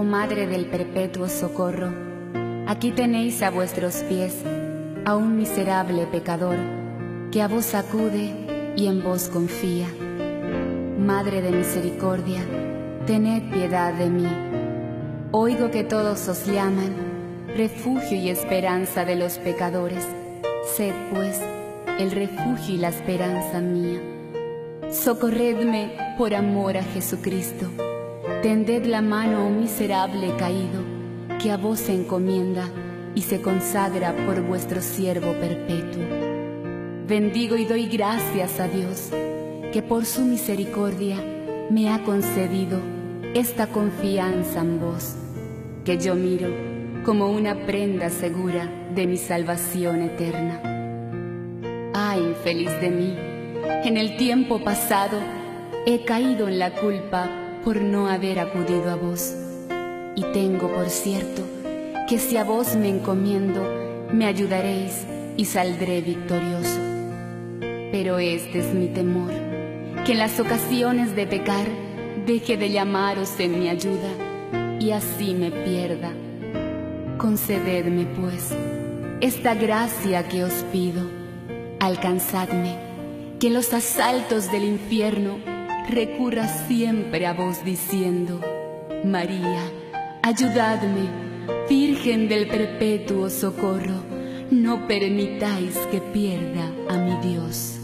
oh Madre del perpetuo socorro, aquí tenéis a vuestros pies a un miserable pecador que a vos acude y en vos confía. Madre de misericordia, tened piedad de mí. Oigo que todos os llaman, refugio y esperanza de los pecadores. Sed, pues, el refugio y la esperanza mía. Socorredme por amor a Jesucristo. Tended la mano un miserable caído, que a vos se encomienda y se consagra por vuestro siervo perpetuo. Bendigo y doy gracias a Dios, que por su misericordia me ha concedido esta confianza en vos, que yo miro como una prenda segura de mi salvación eterna. Ay, infeliz de mí, en el tiempo pasado he caído en la culpa por no haber acudido a vos, y tengo por cierto que si a vos me encomiendo, me ayudaréis y saldré victorioso. Pero este es mi temor, que en las ocasiones de pecar deje de llamaros en mi ayuda y así me pierda. Concededme, pues, esta gracia que os pido, alcanzadme, que los asaltos del infierno recurra siempre a vos diciendo, María, ayudadme Virgen del perpetuo socorro, no permitáis que pierda a mi Dios.